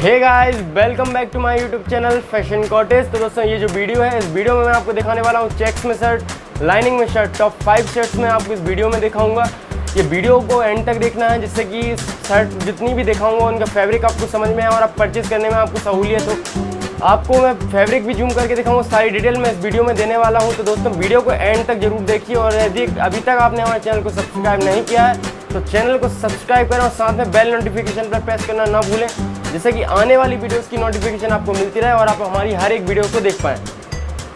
Hey guys welcome back to my YouTube channel fashion cottage तो दोस्तों, ये जो वीडियो है, इस वीडियो में मैं आपको दिखाने वाला हूँ चेक्स में शर्ट लाइनिंग में शर्ट टॉप फाइव शर्ट्स में आपको इस वीडियो में दिखाऊँगा। ये वीडियो को एंड तक देखना है, जिससे कि शर्ट जितनी भी दिखाऊँगा, उनका फैब्रिक आपको समझ में आए और आप परचेज करने में आपको सहूलियत हो। आपको मैं फैब्रिक भी जूम करके दिखाऊँगा, सारी डिटेल मैं इस वीडियो में देने वाला हूँ। तो दोस्तों, वीडियो को एंड तक ज़रूर देखिए और यदि अभी तक आपने हमारे चैनल को सब्सक्राइब नहीं किया है तो चैनल को सब्सक्राइब करें और साथ में बेल नोटिफिकेशन पर प्रेस करना ना भूलें। जिससे कि आने वाली वीडियोस की नोटिफिकेशन आपको मिलती रहे और आप हमारी हर एक वीडियो को देख पाएँ।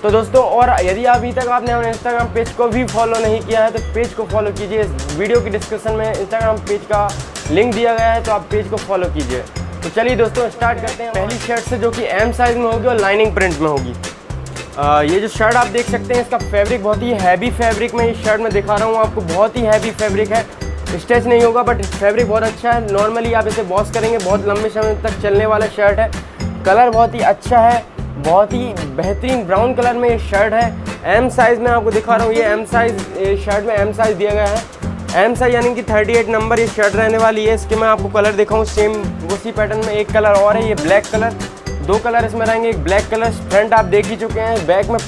तो दोस्तों और यदि अभी तक आपने हमारे इंस्टाग्राम पेज को भी फॉलो नहीं किया है तो पेज को फॉलो कीजिए। इस वीडियो की डिस्क्रिप्शन में इंस्टाग्राम पेज का लिंक दिया गया है तो आप पेज को फॉलो कीजिए। तो चलिए दोस्तों स्टार्ट करते हैं। पहली शर्ट से जो कि एम साइज़ में होगी और लाइनिंग प्रिंट में होगी। आ, ये जो शर्ट आप देख सकते हैं इसका फैब्रिक बहुत ही हैवी फैब्रिक में इस शर्ट में दिखा रहा हूँ आपको। बहुत ही हैवी फैब्रिक है। स्ट्रेच नहीं होगा बट फैब्रिक बहुत अच्छा है। नॉर्मली आप इसे वॉश करेंगे, बहुत लंबे समय तक चलने वाला शर्ट है। कलर बहुत ही अच्छा है, बहुत ही बेहतरीन ब्राउन कलर में ये शर्ट है। एम साइज़ में आपको दिखा रहा हूँ, ये एम साइज़ शर्ट में एम साइज़ दिया गया है। एम साइज़ यानी कि 38 नंबर ये शर्ट रहने वाली है। इसके मैं आपको कलर दिखाऊँ सेम उसी पैटर्न में एक कलर और है, ये ब्लैक कलर दो कलर इसमें रहेंगे, एक ब्लैक कलर फ्रंट आप देख ही चुके हैं बैक में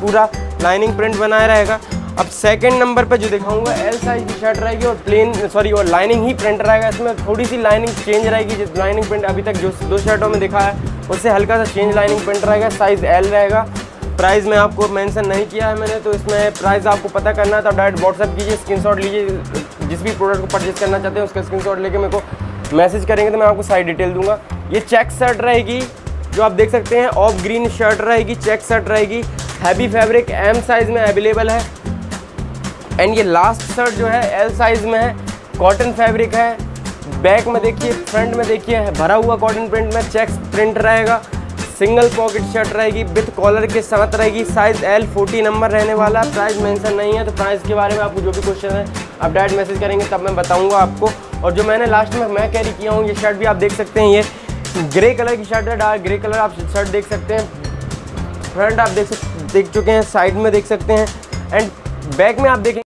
पूरा लाइनिंग प्रिंट बनाया रहेगा। अब सेकंड नंबर पे जो दिखाऊँगा एल साइज़ की शर्ट रहेगी और प्लेन सॉरी और लाइनिंग ही प्रिंट रहेगा। इसमें थोड़ी सी लाइनिंग चेंज रहेगी, जिस लाइनिंग प्रिंट अभी तक जो दो शर्टों में दिखा है, उससे हल्का सा चेंज लाइनिंग प्रिंट रहेगा साइज़ एल रहेगा। प्राइस में आपको मेंशन नहीं किया है मैंने तो इसमें प्राइस आपको पता करना है तो डायरेक्ट व्हाट्सअप कीजिए स्क्रीनशॉट लीजिए, जिस भी प्रोडक्ट को परचेज करना चाहते हैं, उसका स्क्रीनशॉट लेके मेरे को मैसेज करेंगे तो मैं आपको सारी डिटेल दूँगा। ये चेक शर्ट रहेगी, जो आप देख सकते हैं ऑफ़ ग्रीन शर्ट रहेगी चेक शर्ट रहेगी। हैवी फैब्रिक एम साइज़ में अवेलेबल है। एंड ये लास्ट शर्ट जो है एल साइज़ में है कॉटन फैब्रिक है। बैक में देखिए फ्रंट में देखिए, भरा हुआ कॉटन प्रिंट में चेक्स प्रिंट रहेगा। सिंगल पॉकेट शर्ट रहेगी विथ कॉलर के साथ रहेगी। साइज़ एल फोर्टी नंबर रहने वाला प्राइस मेंशन नहीं है तो प्राइस के बारे में आपको जो भी क्वेश्चन है, आप डायरेक्ट मैसेज करेंगे, तब मैं बताऊँगा आपको। और जो मैंने लास्ट में, मैं कैरी किया हूँ, ये शर्ट भी आप देख सकते हैं, ये ग्रे कलर की शर्ट है, डार्क ग्रे कलर आप शर्ट देख सकते हैं। फ्रंट आप देख देख चुके हैं साइड में देख सकते हैं। एंड बैक में आप देखें